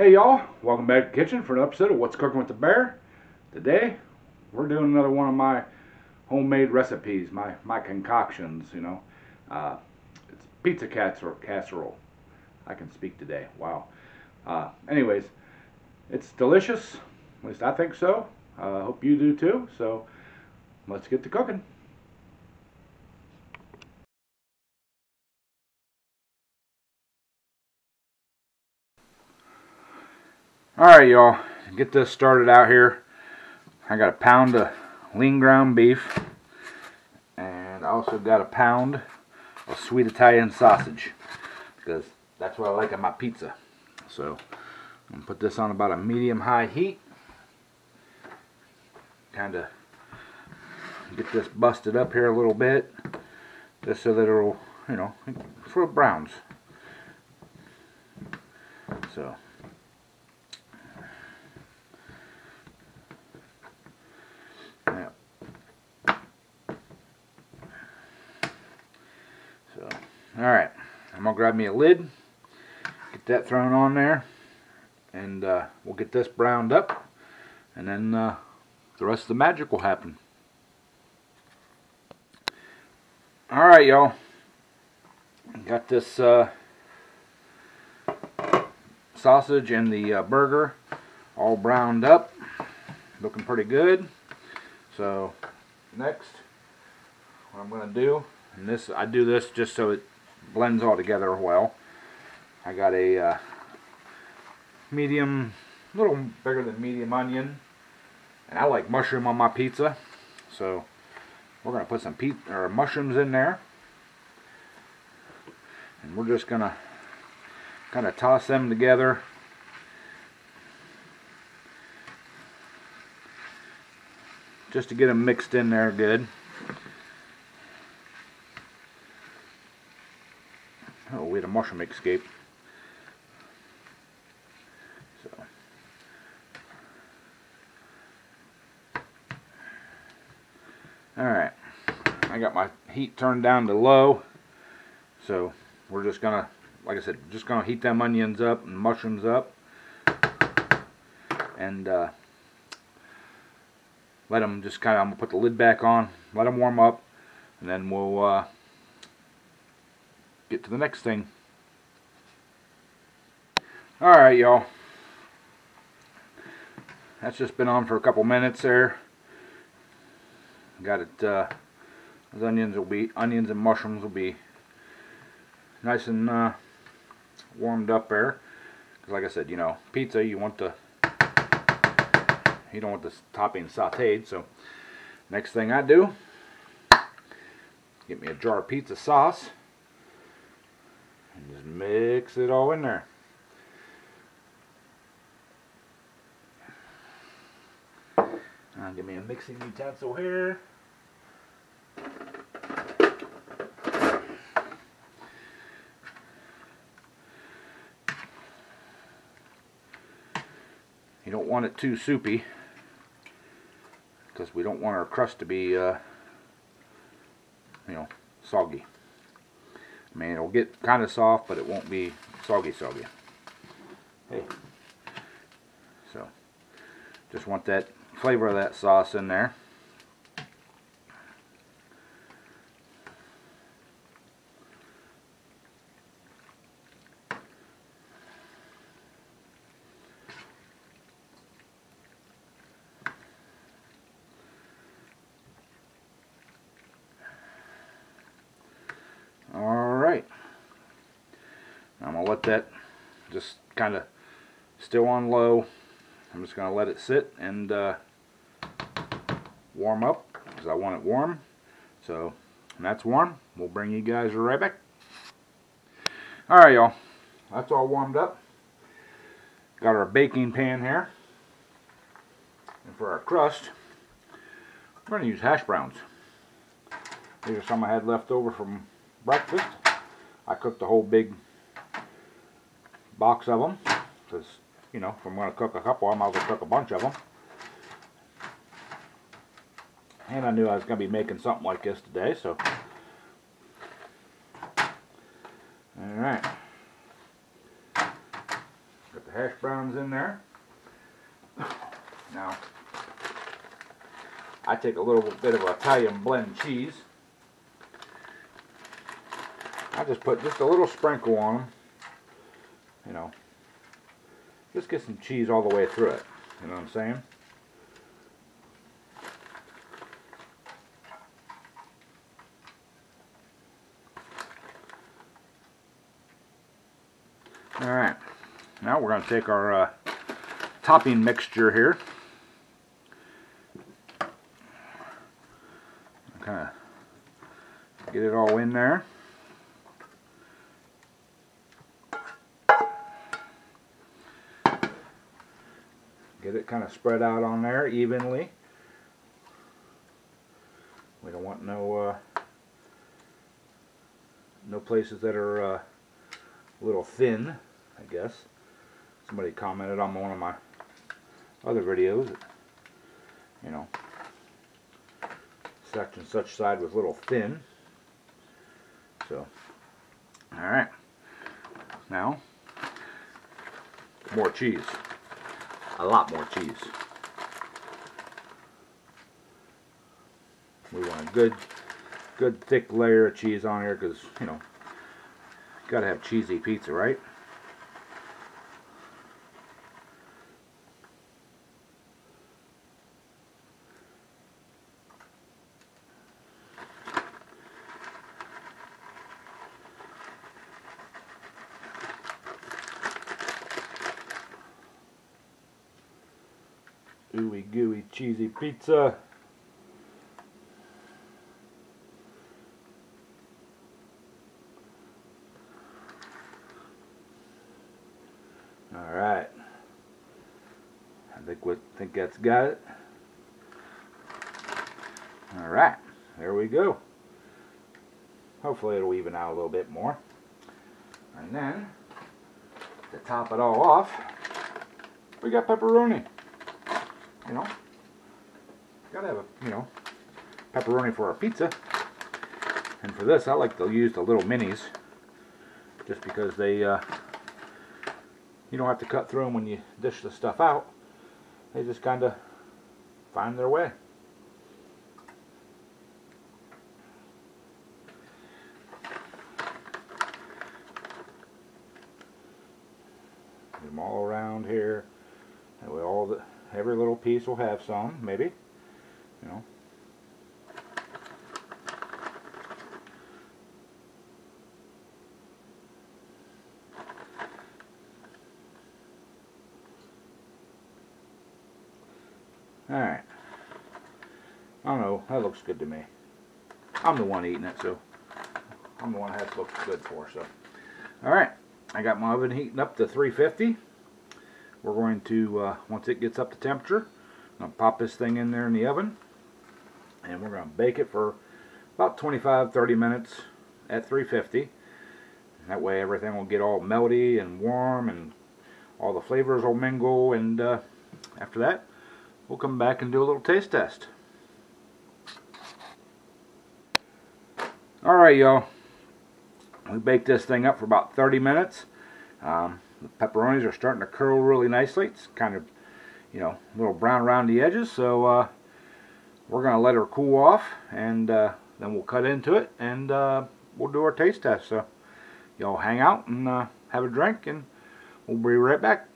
Hey y'all, welcome back to the kitchen for an episode of What's Cooking with the Bear. Today, we're doing another one of my homemade recipes, my, my concoctions, you know. Uh, it's pizza casserole, casserole. I can speak today, wow. Uh, anyways, it's delicious, at least I think so. I uh, hope you do too, so let's get to cooking. Alright y'all, get this started out here. I got a pound of lean ground beef and I also got a pound of sweet Italian sausage because that's what I like on my pizza. So I'm going to put this on about a medium high heat. Kind of get this busted up here a little bit just so that it'll, you know, for browns. So Alright, I'm going to grab me a lid, get that thrown on there, and uh, we'll get this browned up, and then uh, the rest of the magic will happen. Alright, y'all. Got this uh, sausage and the uh, burger all browned up, looking pretty good. So, next, what I'm going to do, and this I do this just so it blends all together well. I got a uh, medium, a little bigger than medium onion. And I like mushroom on my pizza. So we're going to put some pe or mushrooms in there. And we're just going to kind of toss them together. Just to get them mixed in there good. Oh, we had a mushroom escape. So. Alright. I got my heat turned down to low. So we're just gonna, like I said, just gonna heat them onions up and mushrooms up. And uh, let them just kind of, I'm gonna put the lid back on, let them warm up, and then we'll uh, get to the next thing. Alright, y'all. That's just been on for a couple minutes there. Got it, uh, those onions will be, onions and mushrooms will be nice and uh, warmed up there. Because like I said, you know, pizza, you want the, you don't want the topping sauteed. So, next thing I do, get me a jar of pizza sauce. And just mix it all in there. Now give me a mixing utensil here. You don't want it too soupy because we don't want our crust to be, uh, you know, soggy. I mean, it'll get kind of soft, but it won't be soggy soggy. Hey. So, just want that flavor of that sauce in there. Alright. I'm going to let that just kind of still on low. I'm just going to let it sit and uh, warm up because I want it warm. So that's warm. We'll bring you guys right back. Alright y'all, that's all warmed up. Got our baking pan here. And for our crust, we're going to use hash browns. These are some I had left over from breakfast. I cooked a whole big box of them because you know if I'm going to cook a couple I might as well cook a bunch of them and I knew I was going to be making something like this today so alright got the hash browns in there. Now, I take a little bit of Italian blend cheese. I just put just a little sprinkle on them. You know, just get some cheese all the way through it. You know what I'm saying? Alright, now we're going to take our uh, topping mixture here. Kind of get it all in there. Get it kind of spread out on there evenly. We don't want no uh, no places that are uh, a little thin, I guess. Somebody commented on one of my other videos, you know, such and such side was a little thin. So, alright. Now, more cheese. A lot more cheese. We want a good, good thick layer of cheese on here because, you know, gotta have cheesy pizza, right? Ooey gooey cheesy pizza. All right. I think we think that's got it. All right. There we go. Hopefully it'll even out a little bit more. And then to top it all off, we got pepperoni. You know, gotta have a you know pepperoni for our pizza. And for this, I like to use the little minis, just because they uh, you don't have to cut through them when you dish the stuff out. They just kind of find their way. Get them all around here. That way all the every little piece will have some, maybe. You know. Alright. I don't know, that looks good to me. I'm the one eating it, so I'm the one that looks good for, so. Alright, I got my oven heating up to 350. We're going to, uh, once it gets up to temperature, I'm going to pop this thing in there in the oven. And we're going to bake it for about 25-30 minutes at 350. That way everything will get all melty and warm and all the flavors will mingle and uh, after that we'll come back and do a little taste test. Alright y'all, we baked this thing up for about 30 minutes. Um, the pepperonis are starting to curl really nicely. It's kind of, you know, a little brown around the edges. So uh, we're going to let her cool off and uh, then we'll cut into it and uh, we'll do our taste test. So y'all hang out and uh, have a drink and we'll be right back.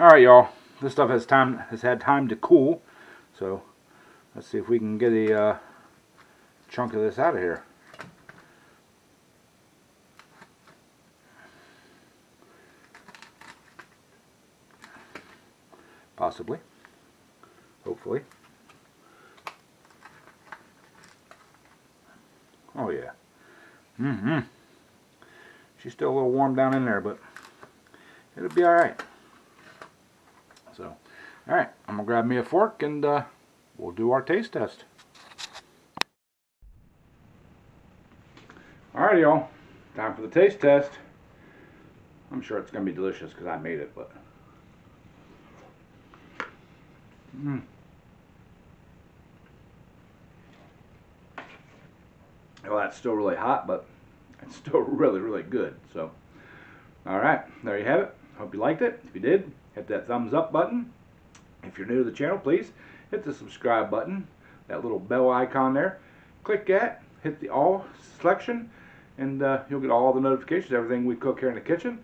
Alright y'all, this stuff has time has had time to cool. So let's see if we can get a uh, chunk of this out of here. Possibly. Hopefully. Oh yeah. Mm-hmm. She's still a little warm down in there, but it'll be alright. So, alright, I'm going to grab me a fork and uh, we'll do our taste test. Alright y'all, time for the taste test. I'm sure it's to be delicious because I made it, but... Mm. Well, that's still really hot, but it's still really, really good. So, All right, there you have it. Hope you liked it. If you did, hit that thumbs up button. If you're new to the channel, please hit the subscribe button, that little bell icon there. Click that, hit the all selection, and uh, you'll get all the notifications, everything we cook here in the kitchen,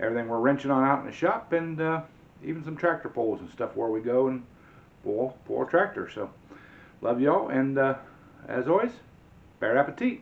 everything we're wrenching on out in the shop, and uh, even some tractor pulls and stuff where we go and pull a tractor. So, love y'all, and uh, as always, bear appetit.